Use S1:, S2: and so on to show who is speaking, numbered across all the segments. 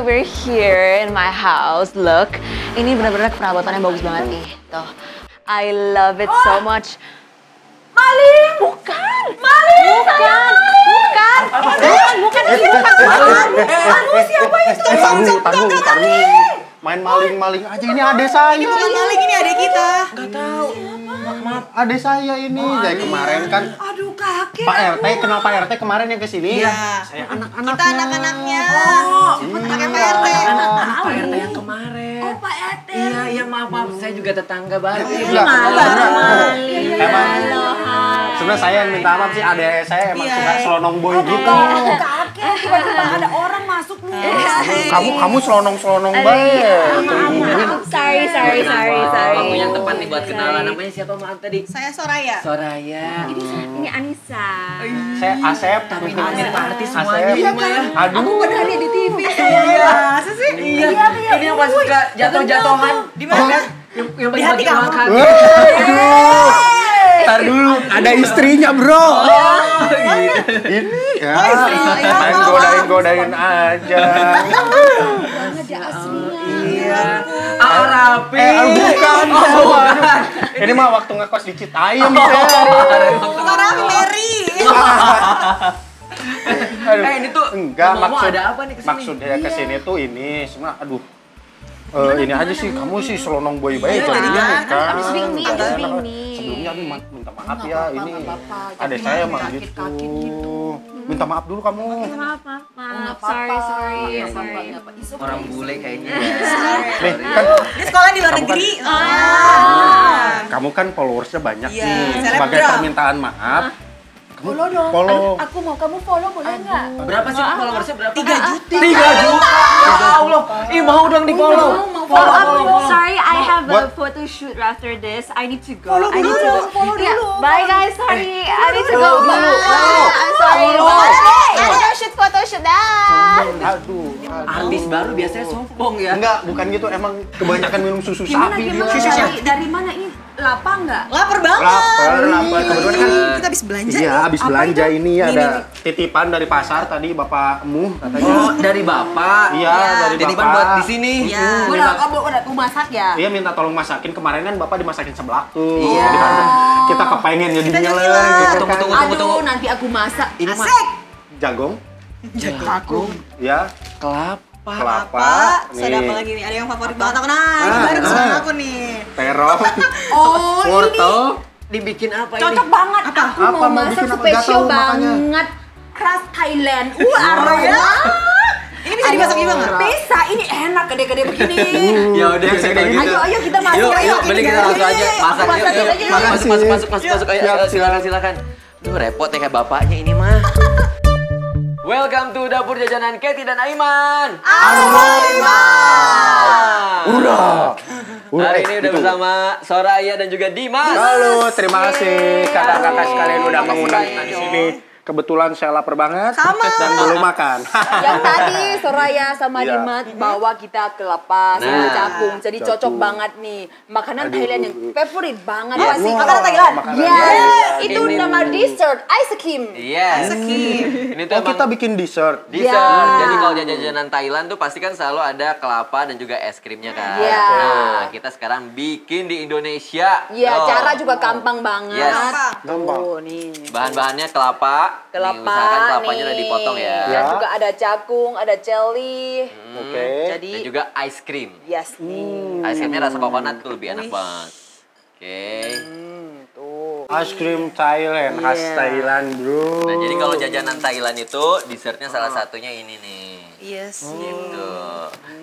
S1: so we're here in my house. Look, ini benar-benar perabotannya bagus banget nih. Tuh, I love it so much.
S2: Maling!
S1: Bukan,
S2: Maling!
S1: bukan, bukan, bukan, bukan, ini bukan maling.
S2: Aduh, siapa itu?
S3: Eh, tangguh, tangguh, tangguh. Main maling-maling aja ini adek saya.
S2: Ini bukan maling, ini adik kita.
S3: Nggak tahu. Ma- Maaf, adek saya ini. Dari kemarin kan
S2: Aduh, kakek.
S3: Pak RT kenal Pak RT kemarin yang ke sini.
S2: Iya.
S3: Saya anak-anaknya.
S2: Kita anak-anaknya.
S4: Oh,
S2: Anaknya Pak RT.
S4: anak Pak RT yang kemarin.
S2: Oh, Pak RT.
S4: Iya, iya maaf, maaf. Saya juga tetangga baru.
S3: Enggak, Emang sebenarnya saya yang minta maaf sih adek saya emang
S2: Iya.
S3: suka selonong boy gitu.
S2: Ada orang masuk nih.
S3: Kamu kamu selonong-selonong banget.
S1: Sorry, sorry, sorry, sorry.
S4: Waktu yang tepat nih buat kenalan. Namanya siapa maaf tadi?
S2: Saya Soraya.
S4: Soraya.
S1: Ini Anissa.
S3: Saya Asep.
S4: Tapi ini artis semuanya ini mah ya.
S3: Aduh.
S1: pernah lihat di TV.
S4: Iya.
S2: Masa sih?
S4: Iya. Ini yang pas suka jatuh-jatuhan.
S2: Di mana?
S4: Yang yang
S2: Di hati
S4: bagi-bagi
S2: kamu.
S4: makan.
S3: Aduh. Ntar dulu, ada istrinya bro.
S4: gitu.
S3: Ini ya,
S2: istrinya.
S3: main godain-godain aja.
S4: Iya. Ah, Rapi.
S3: Eh, bukan.
S4: Oh, bukan.
S3: Ini mah waktu ngekos di Citayam.
S2: Orang Mary.
S3: Aduh.
S4: Eh, ini tuh
S3: enggak maksud
S4: ada apa nih ke sini?
S3: maksudnya ke sini tuh ini semua aduh Eh, ini aja sih kamu sih selonong boy baik
S2: Iya,
S3: jadinya
S2: jadinya.
S3: kan.
S1: Abis being me, abis
S3: Nggak
S1: being
S3: enak.
S1: me.
S3: Sebelumnya ma- minta maaf ya ini. Ada saya emang gitu.
S2: gitu.
S3: Minta maaf dulu kamu.
S1: Maaf, maaf,
S2: nggak
S1: maaf.
S2: apa-apa.
S1: Sorry, sorry, sorry.
S2: okay.
S4: Orang bule kayaknya.
S3: Nih, kan
S2: Dia sekolah di luar
S3: Kamu kan-
S2: negeri.
S1: Ah.
S3: kamu kan followersnya banyak
S2: Iya,
S3: nih. Sebagai permintaan maaf,
S1: Follow dong.
S3: follow.
S1: Aku mau kamu follow boleh nggak?
S4: Berapa sih followersnya berapa?
S2: Tiga juta.
S4: Tiga juta. Ya Allah. Ih mau dong di follow.
S1: Follow
S3: follow.
S1: Sorry, I have a photo shoot after this. I need to go.
S2: Follow
S1: I need
S2: dulu follow
S1: Yeah,
S2: dulu.
S1: Bye guys, sorry. I need to go.
S3: Follow dulu,
S1: Bye.
S3: follow.
S1: I'm sorry. To shoot photo shoot dah.
S3: Aduh.
S4: Artis baru biasanya sombong ya.
S3: Enggak, bukan gitu. Emang kebanyakan minum susu
S1: Gimana
S3: sapi
S1: gimana? Dari, dari mana ini? Lapang nggak?
S2: Lapar banget.
S3: Lapar, lapar. Kebetulan kan
S2: Kita habis belanja.
S3: Iya, habis belanja
S2: itu?
S3: ini
S2: Nih,
S3: ada
S2: nih,
S3: titipan dari pasar tadi bapakmu katanya.
S4: Oh, dari bapak.
S3: Iya, dari
S4: Titipan
S3: bapak.
S4: buat di sini.
S2: Iya.
S1: Gue udah, kamu udah tuh masak ya?
S3: Iya minta tolong masakin kemarin kan bapak dimasakin sebelah tuh.
S4: Iya.
S3: Kita kepengen jadinya lah. gitu
S4: Tunggu,
S3: kan.
S4: tunggu, tunggu, tunggu.
S1: Aduh, nanti aku masak.
S4: Ini
S2: Asik.
S3: Jagong,
S4: jagung,
S3: ya
S4: kelapa.
S3: kelapa,
S2: Apa?
S3: nih,
S2: Ada apa lagi nih? Ada yang favorit banget aku nah.
S3: Ah,
S2: Gimana kesukaan
S3: ah.
S2: aku nih?
S3: terong,
S1: Oh,
S3: wortel.
S4: Dibikin apa ini?
S1: Cocok banget. Aku
S3: Apa
S1: mau
S3: mau
S1: masak
S3: apa?
S1: spesial banget. Keras Thailand. Uh, aroma.
S2: Ini bisa dimasak juga nggak?
S1: Bisa, ini enak gede-gede begini.
S4: Ya udah,
S3: segede
S4: gitu.
S1: Ayo, ayo kita masak.
S4: Yuk,
S1: ayo,
S4: yuk, mending kita langsung aja masak. Yuk, masuk, masuk, masuk, masuk, masuk. Ayo, silakan, silakan. Duh, repot ya kayak bapaknya ini mah. Welcome to dapur jajanan Keti dan Aiman.
S3: Udah. Udah.
S4: Hari ini udah
S3: itu.
S4: bersama Soraya dan juga Dimas.
S3: Halo, terima kasih kakak-kakak sekalian udah mengundang kita di sini. Kebetulan saya lapar banget
S2: Sama.
S3: dan belum makan.
S1: Yang tadi Soraya sama
S3: Iya.
S1: Dimas bawa kita kelapa sama
S4: Nah.
S1: jagung. Jadi cocok banget nih. Makanan
S3: Aduh.
S1: Thailand yang favorit banget
S4: Yes.
S1: pasti.
S3: Wah,
S1: Makanan Thailand.
S3: makanan
S1: Yes.
S3: Thailand.
S1: Itu
S4: Ini-
S1: nama dessert ice cream.
S4: Yes. Ini tuh
S3: Oh, kita bikin dessert.
S4: dessert.
S1: Ya.
S4: Jadi kalau jajanan Thailand tuh pasti kan selalu ada kelapa dan juga es krimnya kan.
S1: Ya.
S4: Nah, kita sekarang bikin di Indonesia.
S1: Iya,
S4: Tuh.
S1: cara juga gampang banget.
S4: Yes.
S3: Gampang.
S1: Tuh, nih.
S4: Bahan-bahannya kelapa. Nih,
S1: Kelapa
S4: usahakan kelapanya
S1: nih.
S4: udah dipotong ya.
S1: Dan
S3: Ya.
S1: juga ada jagung, ada jelly.
S4: Hmm.
S3: Oke.
S1: Jadi
S4: Dan juga ice cream.
S1: yes nih.
S4: Ice creamnya rasa coconut tuh lebih enak banget. Oke.
S1: Hmm, tuh.
S3: Ice cream Thailand, khas
S1: Iya.
S3: Thailand, bro.
S4: Nah, jadi kalau jajanan Thailand itu dessertnya salah satunya ini nih.
S2: Yes.
S4: Gitu.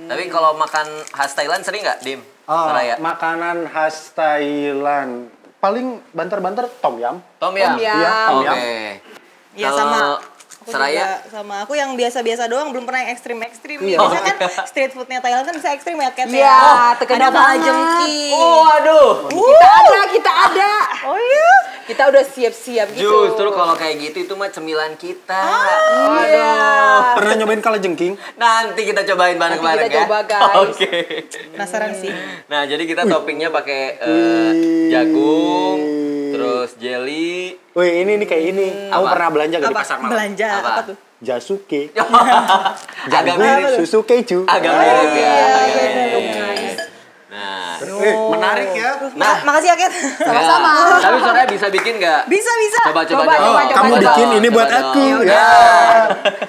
S4: Tapi kalau makan khas Thailand sering nggak, Dim?
S3: Ah,
S4: Soraya?
S3: makanan khas Thailand. Paling banter-banter tom yum.
S4: Tom yum?
S1: Tom.
S3: Iya, tom
S4: Oke.
S3: yum.
S2: Iya,
S4: Kalau
S2: sama. Aku
S4: Seraya?
S2: juga sama. Aku yang biasa-biasa doang, belum pernah yang ekstrim-ekstrim.
S3: Iya.
S2: Biasanya kan street foodnya Thailand kan bisa ekstrim ya, Kat
S1: Iya,
S2: ya.
S1: terkenal
S2: Ada
S1: banget.
S2: jengking.
S4: Oh, aduh.
S1: Kita ada, kita ada.
S2: Oh iya.
S1: Kita udah siap-siap gitu.
S4: Justru kalau kayak gitu itu mah cemilan kita.
S1: Iya.
S3: Pernah nyobain kala jengking?
S4: Nanti kita cobain bareng-bareng
S1: kita
S4: ya.
S1: coba, guys.
S4: Oke.
S2: Penasaran sih.
S4: Nah, jadi kita toppingnya pakai eh, jagung, terus jelly.
S3: Wih, ini ini kayak ini. Kamu
S4: Apa?
S3: pernah belanja gak di pasar malam?
S2: Belanja
S4: Apa?
S2: apa, tuh?
S3: Jasuke.
S4: Agak mirip.
S3: susu keju.
S4: Agak
S2: Oh,
S4: mirip ya.
S2: iya,
S4: agak
S2: iya,
S4: mirip. Nah,
S3: Eh, menarik ya.
S4: Nah.
S2: Ma- makasih ya, Ket.
S1: Sama-sama.
S4: Ya, Tapi Soraya bisa bikin nggak?
S2: Bisa, bisa.
S4: Coba coba
S1: Coba,
S4: coba.
S1: coba,
S3: kamu
S1: coba
S3: bikin ini
S4: coba
S3: buat aku.
S4: Ya
S3: Ya.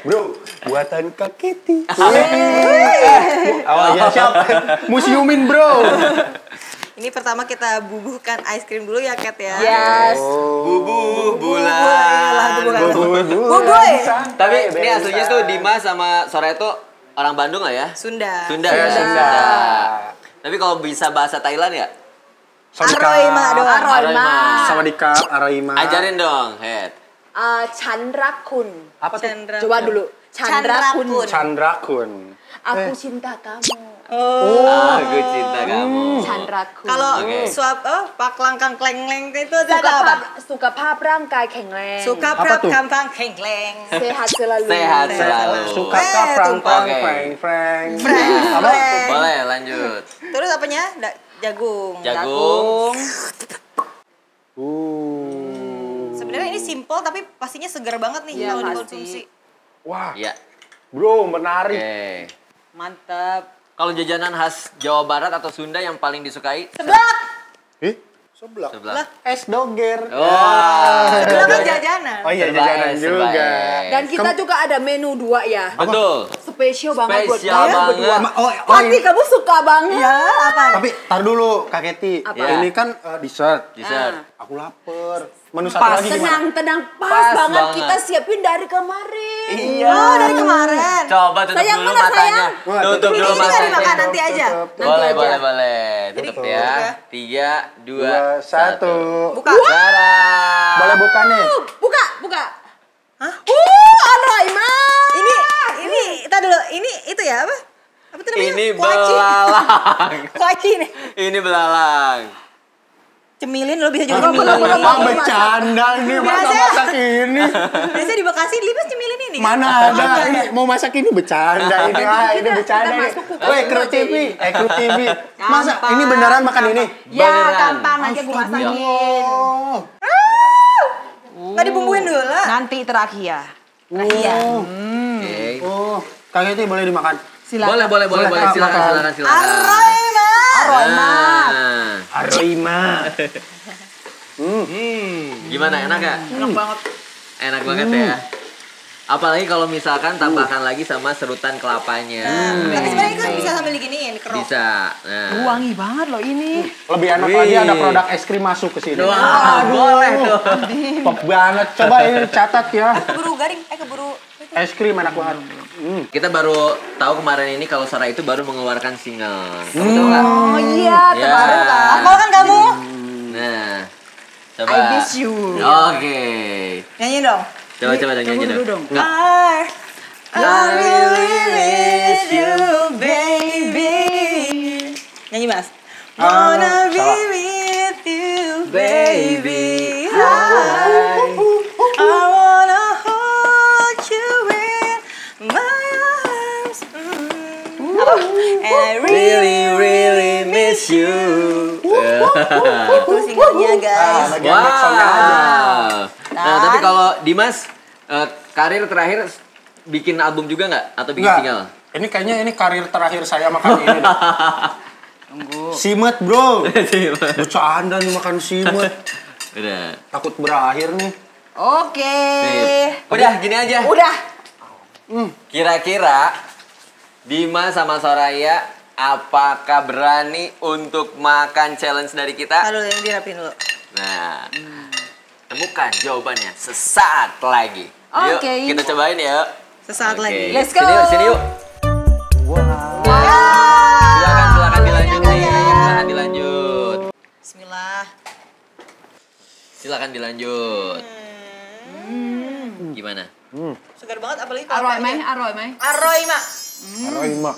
S3: Bro, buatan Kak Kitty. Oh, ya siap. Museumin, Bro.
S2: Ini pertama kita bubuhkan ice cream dulu ya, Ket ya.
S1: Yes.
S4: Bubu
S2: Lah,
S4: bulan.
S2: bubuhkan.
S3: Bubu.
S2: Buboy.
S4: Tapi ini aslinya tuh Dimas sama Soraya tuh orang Bandung lah ya?
S2: Sunda.
S4: Sunda
S3: Saya
S4: ya?
S3: Sunda.
S4: Tapi kalau bisa bahasa Thailand ya?
S2: Aroima doang.
S1: Aroima.
S3: Sama di Kap, Aroima.
S4: Ajarin dong, Head.
S1: Uh, Chandra Kun.
S3: Apa tuh?
S2: Chandra.
S1: Coba dulu. Chandra,
S2: Chandra
S1: Kun.
S2: Kun.
S3: Chandra Kun.
S1: Aku cinta kamu.
S2: Oh, oh,
S4: aku cinta hmm.
S1: kamu. Candraku.
S2: Kalau
S4: okay.
S2: suap oh, pak langkang kleng-kleng itu ada apa?
S1: Suka pap rangkai kengleng.
S2: Suka
S3: pap
S2: kamfang kengleng.
S1: Sehat selalu.
S4: Sehat selalu.
S3: Suka
S4: pap
S3: rang kai
S2: frank.
S3: Frank
S2: frank.
S4: Boleh lanjut.
S2: Terus apanya? Jagung.
S4: Jagung.
S3: Uh.
S2: Sebenarnya ini simple tapi pastinya segar banget nih
S1: ya,
S2: kalau dikonsumsi.
S3: Wah.
S4: Ya.
S3: Bro, menarik. Okay.
S2: Mantap.
S4: Kalau jajanan khas Jawa Barat atau Sunda yang paling disukai?
S2: Seblak.
S3: Ih, sebelah.
S4: Sebelah.
S2: Lah.
S3: Es doger.
S4: Wah.
S2: Seblak kan jajanan.
S3: Oh iya,
S4: Serba
S3: jajanan
S4: es,
S3: juga.
S4: es.
S1: dan kita juga ada menu dua ya
S4: Betul.
S1: spesial banget buat
S4: Spesial banget.
S1: berdua
S3: Ma- Oh, oh,
S1: pasti
S3: ini-
S1: kamu suka banget
S2: Ya, apa?
S3: Tapi tar dulu, Kak Keti.
S1: Apa?
S3: Ini kan eh, dessert.
S4: Dessert.
S3: Aku lapar. Menu satu
S4: Pas.
S3: lagi gimana?
S1: tenang tenang pas,
S4: Pas
S1: banget.
S4: banget.
S1: kita siapin dari kemarin
S4: Iya.
S2: Oh, dari kemarin.
S4: Coba tutup
S1: Sayang,
S4: dulu
S1: mana
S4: matanya.
S1: sayang?
S4: Tutup
S2: Ini
S4: dulu
S2: ini
S4: matanya.
S2: dimakan nanti aja.
S3: Tutup.
S4: Boleh,
S1: aja.
S4: boleh, boleh. Tutup
S2: Jadi,
S4: ya. Tiga, dua,
S3: Dua, satu.
S2: Buka.
S4: Dadah.
S3: Boleh buka nih?
S1: buka buka
S2: Hah?
S1: uh alay ma
S2: Ini ini kita dulu. Ini itu ya apa? Apa tuh namanya?
S4: Ini
S2: Kuaci.
S4: belalang.
S2: Kuaci nih.
S4: Ini belalang.
S2: Cemilin lo bisa juga
S1: Apa,
S2: cemilin.
S1: apa,
S3: bercanda ini masa
S2: Biasa.
S3: masak ini.
S2: Biasanya di Bekasi Limas cemilin ini. kan?
S3: Mana ada ini mau masak ini bercanda ini ah ini bercanda ini. Woi, Kru
S1: aja
S3: TV,
S1: ini.
S3: eh Kru TV. Masa ini beneran makan ini?
S1: ya gampang nanti aku masakin
S3: Oh.
S2: Nggak dibumbuin dulu lah.
S1: nanti terakhir
S2: Iya.
S4: Oke.
S3: Oh, Kak Keti boleh dimakan.
S1: silakan
S4: Boleh, boleh, boleh, boleh.
S3: Silakan,
S4: Silakan,
S2: Aroima.
S4: Nah.
S3: Aroima.
S4: Hmm, gimana enak gak?
S2: Enak banget.
S4: Enak banget ya. Apalagi kalau misalkan tambahkan lagi sama serutan kelapanya.
S2: Tapi sebenarnya kan bisa sambil diginiin, dikerok.
S4: Bisa. Nah.
S1: wangi banget loh ini
S3: Lebih enak
S4: Wih.
S3: lagi ada produk es krim masuk ke sini.
S4: Wah, boleh tuh.
S3: Top banget. Coba ini catat ya.
S2: Keburu garing, eh keburu.
S3: Es krim enak banget. Hmm.
S4: Kita baru tahu kemarin ini kalau Sarah itu baru mengeluarkan single. Kamu tahu nggak?
S1: oh iya
S4: Ya.
S1: terbaru kan
S2: Apa kan kamu?
S4: Nah, coba.
S1: I miss you
S4: Oke.
S2: Nyanyi dong.
S4: Coba coba nyanyi aja
S1: dulu
S4: dong.
S1: dong
S2: I, I really miss you, baby. Nyanyi mas.
S3: Ah,
S2: Wanna be with you,
S4: Baby. Miss you.
S2: itu singlenya guys.
S3: Ah, aja.
S4: Wow. Nah, tapi kalau Dimas eh, karir terakhir bikin album juga nggak atau bikin
S3: Enggak.
S4: single?
S3: Ini kayaknya ini karir terakhir saya makan ini. deh. Simet bro. Bercanda nih makan simet.
S4: Udah.
S3: Takut berakhir nih.
S1: oke
S4: Sip. Udah gini aja.
S1: udah
S4: Kira-kira Dimas sama Soraya Apakah berani untuk makan challenge dari kita?
S2: Halo yang dirapin dulu.
S4: Nah, hmm. temukan jawabannya sesaat lagi.
S1: Oke. Okay.
S4: Yuk, kita cobain ya.
S2: Sesaat
S4: okay.
S2: lagi.
S1: Let's go.
S4: Sini yuk, sini yuk. Wow. wow. Silakan, silakan dilanjut. Silakan dilanjut.
S2: Bismillah.
S4: Silakan dilanjut. Hmm. Gimana? Hmm.
S2: Segar banget apalagi kalau
S1: Aroima, aroima.
S2: Aroima. Hmm.
S3: Aroima.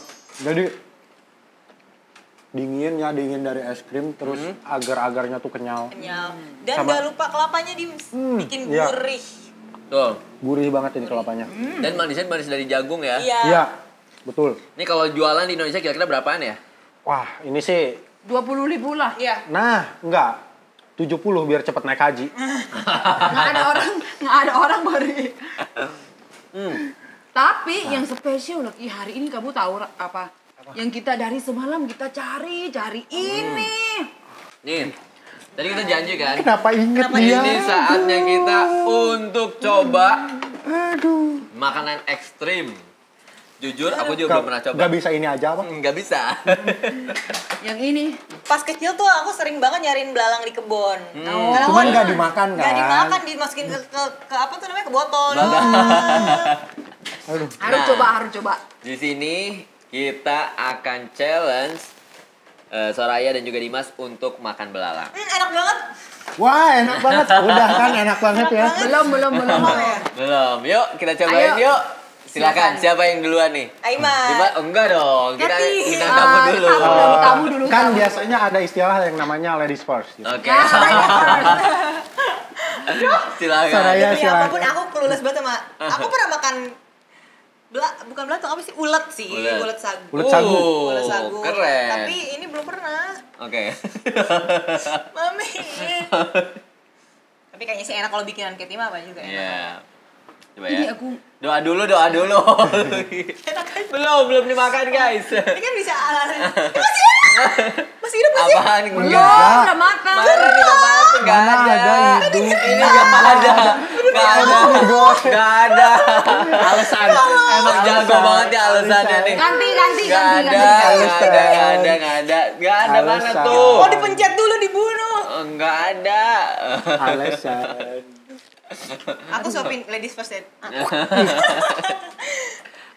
S3: Jadi dingin ya dingin dari es krim terus agar-agarnya tuh kenyal.
S2: Kenyal. Dan
S3: Sama-
S2: gak lupa kelapanya dibikin
S3: iya.
S2: gurih.
S4: Tuh.
S3: Gurih banget ini kelapanya.
S4: Dan manisnya manis dari jagung ya.
S2: Iya.
S3: Iya, betul.
S4: Ini kalau jualan di Indonesia kira-kira berapaan ya?
S3: Wah, ini sih
S1: 20 ribu lah
S2: Iya.
S3: nah, enggak. 70 biar cepet naik haji.
S5: nggak ada orang nggak ada orang bari tapi yang spesial Ih, hari ini kamu tahu Ra- apa? yang kita dari semalam kita cari cari ini
S4: Nih, tadi kita janji kan.
S3: Kenapa inget dia?
S4: Ini saatnya kita untuk coba
S3: Aduh.
S4: makanan ekstrim. Jujur, aku juga belum pernah coba.
S3: Gak bisa ini aja apa?
S4: Nggak bisa.
S5: yang ini
S2: Pas kecil tuh aku sering banget nyariin belalang di kebun.
S5: Oh.
S2: Karena
S3: Cuman
S2: aku-
S3: gak dimakan kan?
S2: Nggak dimakan, dimasukin ke, ke, ke apa tuh namanya ke botol.
S3: Aduh.
S5: harus
S4: Nah.
S5: coba harus coba
S4: Di sini kita akan challenge eh, Soraya dan juga Dimas untuk makan belalang.
S2: Hmm, enak banget.
S3: Wah enak banget. Udah kan enak banget ya.
S5: belum belum belum
S2: Mau ya?
S4: Belum, yuk kita cobain
S5: Ayo.
S4: yuk. Silakan, siapa yang duluan nih?
S2: Aiman.
S4: Dimas, oh, enggak dong. Kita
S2: Keti.
S4: kita
S5: Ah,
S4: kamu dulu.
S5: kamu dulu, kamu dulu
S3: Kan
S5: kamu.
S3: biasanya ada istilah yang namanya ladies first. Gitu.
S4: Oke.
S5: Nah,
S4: Silakan.
S3: Soraya. Silakan.
S2: apa pun aku clueless banget sama. Aku pernah makan bela, bukan belatung apa sih? Ulet sih,
S4: Ulet.
S2: ulet, sagu.
S3: Ulet sagu.
S4: Oh,
S2: Ulet sagu.
S4: keren.
S2: Tapi ini belum pernah.
S4: Oke.
S2: Mami. Tapi kayaknya sih enak kalau bikinan Katie mah apa juga enak.
S4: Iya. Coba
S5: ini
S4: ya.
S5: aku
S4: Doa dulu, doa dulu.
S2: Enak kan?
S4: belum, belum dimakan, guys.
S2: Ini kan bisa ala masih enak. Masih hidup masih.
S4: Apaan?
S5: belum
S4: Enggak.
S5: udah makan
S4: Mana? Enggak
S3: Mana
S4: ada.
S3: ada.
S4: Ini enggak ada. Enggak ada. Enggak ada. Alasan. Emang jago banget ya alasannya nih.
S5: ganti ganti
S4: Enggak
S5: ganti
S4: ada,
S5: ganti
S4: enggak ada, enggak ada, enggak ada. Enggak ada mana tuh?
S2: Oh dipencet dulu dibunuh.
S4: Enggak ada.
S3: Alasan.
S2: Aku suapin ladies first aid.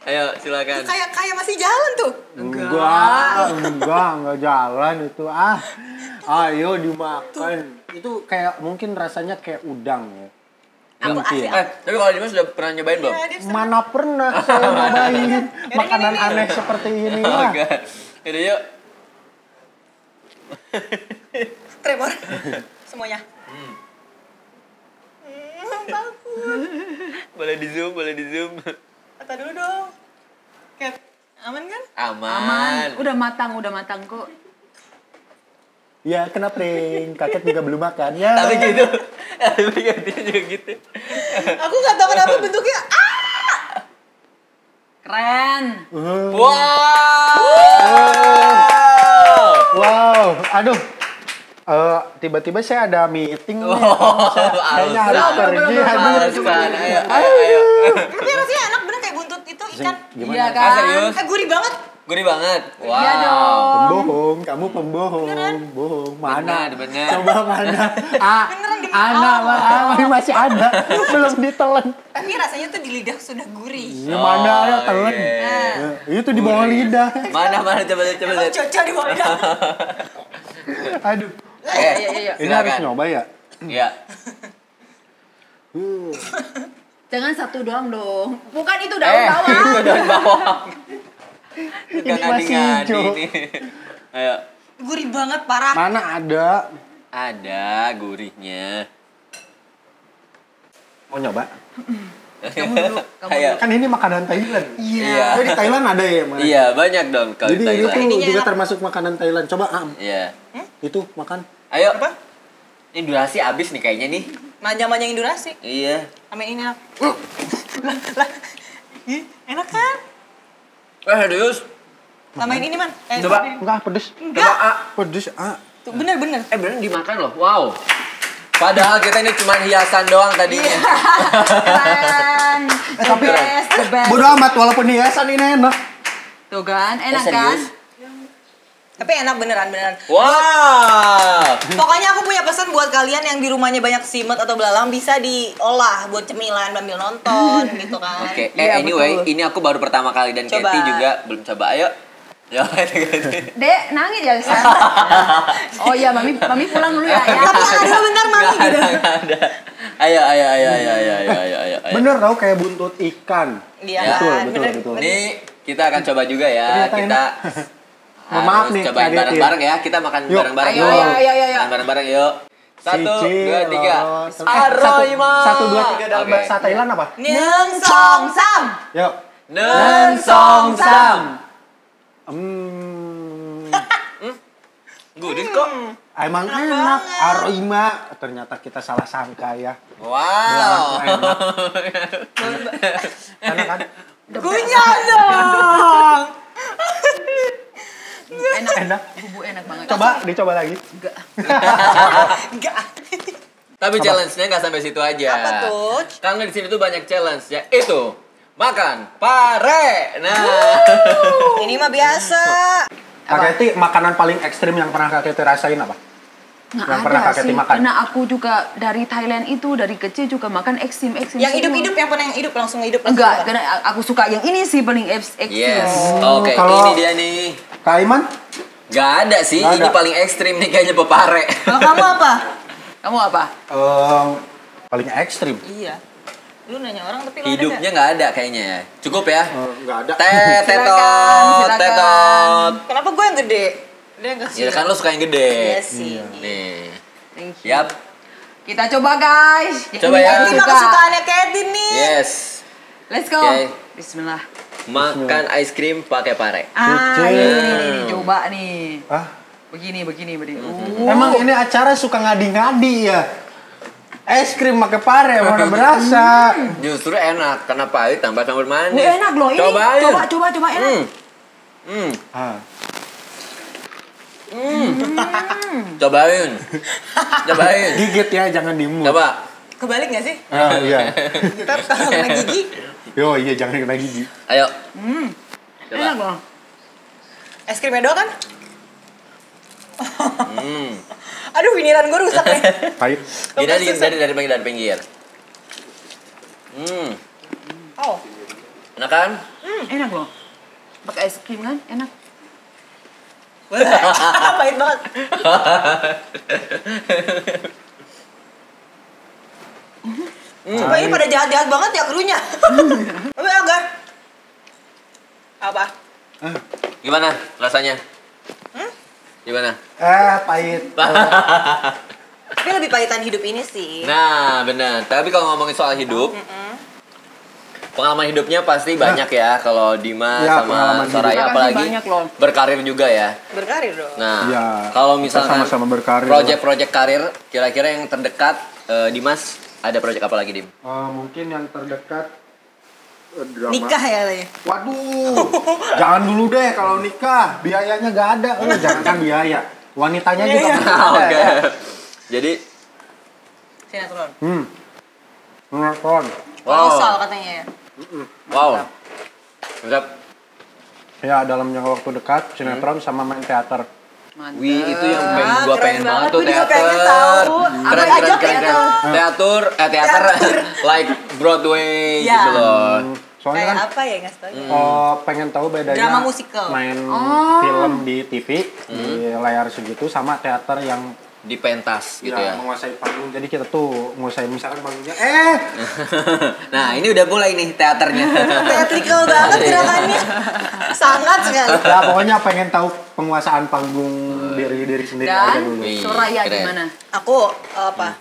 S4: Ayo, silakan.
S2: Kayak kayak masih jalan tuh.
S3: Enggak, enggak, enggak jalan itu. Ah, ayo dimakan. Itu kayak mungkin rasanya kayak udang ya.
S2: Aku
S3: Mungkin.
S2: asli.
S4: Eh, tapi kalau Dimas sudah pernah nyobain belum?
S2: Ya,
S3: Mana pernah saya nyobain makanan aneh seperti ini ya.
S4: Oke. Yaudah yuk.
S2: tremor. Semuanya. Hmm, takut.
S4: Boleh di zoom, boleh di zoom.
S2: Kata dulu dong. Kat, aman kan?
S4: Aman.
S5: aman udah matang udah matang kok
S3: Ya, kena prank. Kakek juga belum makan ya.
S4: Tapi gitu. Tapi gantinya juga gitu.
S2: Aku nggak tahu kenapa bentuknya. Ah!
S5: keren
S3: Uh,
S4: Wow.
S3: Wow, aduh. Eh, tiba-tiba saya ada meeting nih.
S4: Oh,
S3: Saya kayaknya harus pergi. Aduh.
S4: Alasan. Ayo, ayo, ayo.
S2: Tapi ikan.
S3: Gimana?
S5: iya
S4: Ah,
S5: kan
S4: serius?
S2: Eh gurih banget.
S4: Gurih banget. Wow.
S5: Iya dong.
S3: Pembohong, kamu pembohong, bohong. Mana?
S4: Benar, benar.
S3: Coba mana? Ah,
S2: Beneran demi
S3: anak,
S2: Allah.
S3: ah, masih ada, belum ditelan.
S2: Tapi rasanya tuh di lidah sudah gurih.
S3: Ini mana ada
S4: Oh,
S3: telan?
S4: iya.
S3: Eh, Itu di bawah lidah.
S4: Mana mana coba coba lihat.
S2: cocok di bawah lidah.
S3: Aduh.
S4: Eh,
S5: iya iya iya
S3: Ini harus nyoba ya?
S4: Iya.
S5: Jangan satu doang dong bukan itu
S4: Eh,
S5: daun bawang
S4: itu daun bawang.
S3: Ini masih hijau.
S4: Ayo.
S2: Gurih banget parah.
S3: Mana ada?
S4: Ada gurihnya.
S3: Mau nyoba?
S5: kamu dulu kamu
S4: Ayo.
S3: Kan ini makanan Thailand.
S4: Iya.
S3: Jadi Thailand ada ya, Mas?
S4: Iya, banyak dong kalau
S3: Jadi
S4: Thailand.
S3: tuh
S2: Ininya
S3: juga
S2: enak.
S3: termasuk makanan Thailand. Coba Am,
S4: Iya.
S3: itu makan.
S4: Ayo.
S2: Apa?
S4: Ini durasi habis nih kayaknya nih.
S2: Manja-manja Indonesi.
S4: Iya.
S2: Sama ini enak. lah, lah. Ih, enak kan?
S4: Eh, serius?
S2: Tambahin ini man. Eh,
S4: Coba.
S3: Enggak, pedes.
S2: Enggak.
S3: Pedes, ah.
S2: Tuh, bener-bener.
S4: Eh, beneran dimakan loh. Wow. Padahal kita ini cuma hiasan doang tadinya.
S5: keren the best the best
S3: Bodoh amat, walaupun hiasan ini enak.
S5: tuh kan
S4: Eh,
S5: enak kan
S4: serius?
S2: Tapi enak beneran beneran.
S4: Wow.
S2: Pokoknya aku punya pesan buat kalian yang di rumahnya banyak simet atau belalang bisa diolah buat cemilan sambil nonton gitu kan.
S4: Oke, eh
S5: Iya,
S4: anyway,
S5: betul.
S4: ini aku baru pertama kali dan
S2: Coba.
S4: Juga belum coba. Ayo. Ya,
S5: dek nangis ya San? oh iya mami mami pulang dulu ya ya
S2: Tapi ada bentar mami gitu.
S4: ada. Ayo, ayo, ayo, ayo, ayo, ayo, ayo, ayo.
S3: Bener tau kayak buntut ikan.
S2: Iya
S3: Betul, betul,
S2: bener.
S3: betul.
S4: Ini kita akan coba juga ya.
S3: Ternyata
S4: kita
S3: enak. Mohon maaf
S4: harus
S3: nih,
S4: cobain bareng-bareng ya. Kita makan
S3: Yuk.
S4: bareng-bareng.
S5: Ayo,
S4: yuk.
S5: ayo, ayo, ayo, ayo.
S4: Makan bareng-bareng yuk. Satu, dua, tiga.
S3: eh,
S4: Aroima.
S3: Satu, satu, dua, tiga dalam bahasa Thailand apa?
S2: Nyeng song sam.
S3: Yuk.
S4: Nen song sam.
S3: Hmm.
S4: Gurih kok.
S3: Emang
S2: Enak
S3: enak, aroma. Ternyata kita salah sangka ya.
S4: Wow.
S3: Enak kan?
S2: Kunyah dong.
S5: Enak.
S3: Enak.
S5: Bumbu enak banget.
S3: Coba, dicoba lagi.
S5: Enggak.
S2: Enggak.
S4: Tapi challenge-nya nggak sampai situ aja.
S2: Apa tuh?
S4: Karena di sini tuh banyak challenge ya. Itu makan pare. Nah,
S2: Ini mah biasa.
S3: Kak Keti, makanan paling ekstrim yang pernah Kak Keti rasain apa?
S5: Nggak
S3: Yang pernah
S5: ada
S3: Kak Keti
S5: sih.
S3: makan?
S5: Karena aku juga dari Thailand itu dari kecil juga makan ekstrim ekstrim.
S2: Yang hidup-hidup yang pernah yang hidup langsung hidup langsung
S5: Enggak, karena aku suka yang ini sih paling eks- ekstrim.
S4: yes.
S3: Oh,
S4: Oke,
S3: kalau-
S4: ini dia nih.
S3: Kak Iman?
S4: Gak ada sih, ini
S3: ada.
S4: paling ekstrim nih kayaknya pepare.
S2: Kalau kamu apa?
S5: Kamu apa?
S3: Em, paling ekstrim.
S2: Iya. Lu nanya orang tapi lu ada
S4: Hidupnya nggak ada kayaknya ya. Cukup ya.
S3: Nggak ada.
S4: Tet, tetot,
S5: silakan.
S4: tetot.
S2: Kenapa gue yang gede? Dia yang kecil.
S4: Ya kan lo suka yang gede.
S2: Iya sih.
S4: Nih.
S5: Thank you.
S4: Yap.
S5: Kita coba guys.
S4: Coba
S5: ini
S4: ya.
S2: Ini mah
S5: suka.
S2: kesukaannya Katie nih.
S4: Yes.
S5: Let's go.
S4: Oke.
S5: Bismillah.
S4: Makan ice cream pakai pare.
S5: Ah, ini, ini, ini, coba nih.
S3: Ah,
S5: Begini, begini, begini.
S4: Mm-hmm.
S5: Uh.
S3: Emang ini acara suka ngadi-ngadi ya? Es krim pakai pare, mana berasa.
S4: Justru enak karena pahit tambah sambal manis.
S5: Uh, enak loh ini.
S4: Cobain.
S5: Coba, coba, coba enak.
S4: Hmm. Hmm.
S3: Ah.
S4: Cobain. Cobain.
S3: Gigit ya, jangan dimut.
S4: Coba.
S2: Kebalik gak sih?
S3: Ah, iya.
S2: Ntar kalau kena gigi.
S3: Yo, iya jangan kena gigi.
S4: Ayo.
S5: Hmm.
S4: Coba.
S5: Enak loh.
S2: Es krim edo kan?
S4: Hmm.
S2: Aduh, winiran gue rusak nih.
S3: Pahit.
S4: Aja gini, dari dari pinggir dari pinggir. Hmm.
S2: Oh.
S4: Enak kan?
S5: Enak loh. Pakai es krim kan? Enak.
S2: Pahit banget. Coba ini pada jahat-jahat banget ya krunya. Tapi agak. Apa?
S4: Gimana rasanya? Gimana?
S3: Eh, pahit.
S2: Tapi lebih pahitan hidup ini sih.
S4: Nah, benar. Tapi kalau ngomongin soal hidup, pengalaman hidupnya pasti banyak ya. Kalau Dimas
S3: Ya,
S4: sama
S3: hidup.
S4: Soraya
S5: Pasti
S4: apalagi
S5: banyak loh.
S4: berkarir juga ya.
S2: Berkarir dong.
S4: Nah,
S3: Ya,
S4: kalau misalkan
S3: sama-sama berkarir.
S4: Project-project karir, kira-kira yang terdekat eh, Dimas ada project apa lagi Dim?
S3: Eh, mungkin yang terdekat eh, drama.
S2: Nikah ya tanya.
S3: Waduh, jangan dulu deh kalau nikah biayanya gak ada. Oh, jangan kan biaya, wanitanya juga nggak ada.
S4: Oke.
S3: ya.
S4: Jadi,
S2: Sinetron.
S3: Hmm.
S2: Kolosal
S4: wow,
S2: katanya ya.
S4: wow, Mantap.
S3: Ya dalam jangka waktu dekat sinetron sama main teater.
S5: Mantap.
S4: Wih, itu yang pengen
S2: Ah,
S4: gua
S2: keren
S4: pengen banget
S2: banget.
S4: tuh teater.
S2: pengen tahu.
S4: Keren, keren,
S2: aja
S4: keren, keren.
S2: teater?
S4: Teater, eh teater, like Broadway
S2: Ya.
S4: gitu loh.
S3: Hmm, Soalnya
S2: Kayak
S3: kan
S2: apa ya nggak tahu.
S3: oh, pengen tahu bedanya
S2: Drama musikal.
S3: main
S5: Oh.
S3: film di TV di layar segitu sama teater yang
S4: Di pentas gitu
S3: ya,
S4: ya.
S3: menguasai panggung. Jadi kita tuh menguasai misalkan panggungnya eh
S4: nah, ini udah mulai nih teaternya.
S2: Theatrical banget gerakannya. Sangat sekali.
S3: ya pokoknya pengen tahu penguasaan panggung diri diri sendiri aja
S5: Dan
S3: dulu.
S4: Wih,
S5: Soraya
S4: keren.
S5: gimana?
S2: Aku apa?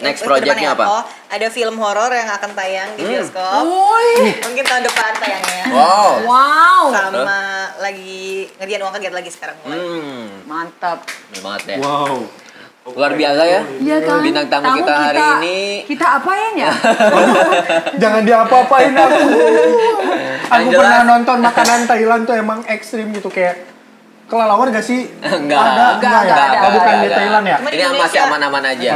S4: Next
S2: Eh,
S4: projectnya apa?
S2: Oh, ada film horor yang akan tayang di
S4: Hmm.
S2: bioskop.
S5: Woi.
S2: Mungkin tahun depan tayangnya.
S4: Wow.
S5: Wow.
S2: Sama lagi ngerjain uang kaget lagi sekarang mulai.
S4: Hmm,
S5: Mantap.
S4: banget ya.
S3: Wow.
S4: Luar biasa ya.
S5: Iya kan?
S4: Bintang tamu, kita hari ini
S5: Kita apain ya?
S3: Jangan diapa-apain aku. aku
S4: Yang
S3: pernah
S4: jelas-
S3: nonton makanan Thailand tuh emang ekstrim gitu kayak kelelawar gak sih?
S4: Enggak.
S3: Ada, enggak,
S5: Enggak,
S3: ya?
S5: enggak,
S3: bukan
S4: enggak,
S3: di
S4: enggak.
S3: Thailand ya?
S2: Di
S4: Ini masih aman-aman aja.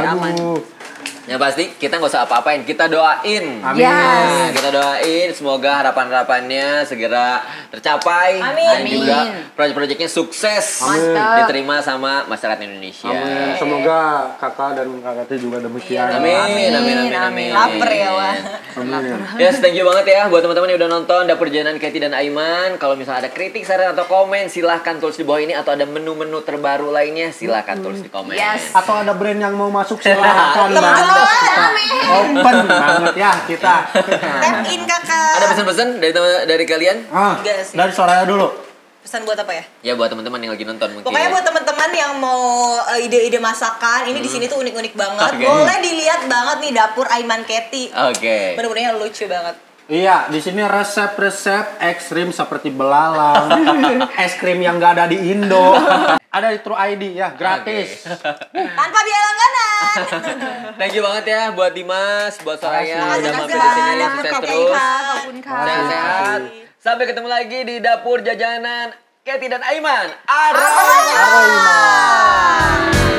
S4: Yang pasti kita nggak usah apa-apain, kita doain.
S3: Amin.
S5: Yes.
S4: Nah, kita doain semoga harapan-harapannya segera tercapai
S2: Amin.
S4: dan
S5: Amin.
S4: juga proyek-proyeknya sukses
S5: Mantap.
S4: diterima sama masyarakat Indonesia.
S3: Amin. Semoga kakak dan kakak juga demikian.
S4: Amin, amin, amin,
S5: Amin,
S4: amin.
S5: amin.
S2: Laper ya, Wah.
S3: Amin.
S4: Yes, thank you banget ya buat teman-teman yang udah nonton Dapur Jajanan Katy dan Aiman. Kalau misalnya ada kritik, saran atau komen, silahkan tulis di bawah ini atau ada menu-menu terbaru lainnya, silahkan tulis di komen.
S5: Yes.
S3: Atau ada brand yang mau masuk silahkan Kita. Open banget ya kita.
S2: Tap in kakak.
S4: Ada pesan-pesan dari teman- dari kalian?
S3: Ah,
S2: Enggak sih.
S3: dari Soraya dulu.
S2: Pesan buat apa ya?
S4: Ya buat teman-teman yang lagi nonton mungkin.
S2: Pokoknya buat teman-teman yang mau eh, ide-ide masakan, ini di sini tuh unik-unik banget.
S4: Oke.
S2: Boleh dilihat banget nih dapur Aiman Keti.
S4: Oke.
S2: Bener-bener lucu banget.
S3: Iya, di sini resep-resep ekstrim seperti belalang, es krim yang nggak ada di Indo. ada di True ID ya, gratis.
S2: Tanpa biaya langganan.
S4: Thank you banget ya buat Dimas, buat Soraya udah mampir di sini sukses terus. Sehat-sehat. Sampai ketemu lagi di dapur jajanan Keti dan Aiman. Aroma.
S3: Aroma.